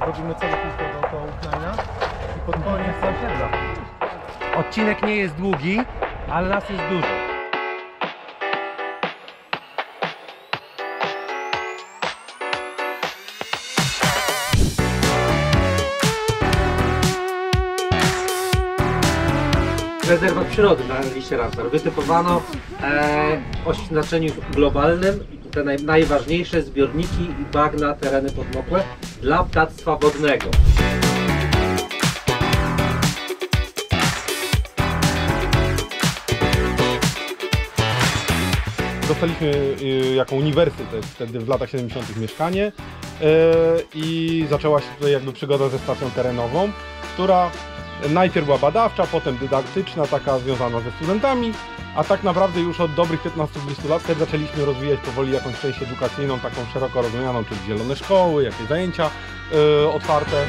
robimy cały kółko dookoła uznania i pod koniec osiedla. Odcinek nie jest długi, ale nas jest dużo. Rezerwat przyrody na liście Ramsar. Wytypowano e, o znaczeniu globalnym te naj, najważniejsze zbiorniki i bagna, tereny podmokłe dla ptactwa wodnego. Dostaliśmy y, jako uniwersytet wtedy w latach 70. mieszkanie y, i zaczęła się tutaj jakby przygoda ze stacją terenową, która najpierw była badawcza, potem dydaktyczna, taka związana ze studentami, a tak naprawdę już od dobrych 15-20 lat też zaczęliśmy rozwijać powoli jakąś część edukacyjną, taką szeroko rozumianą, czyli zielone szkoły, jakieś zajęcia y, otwarte.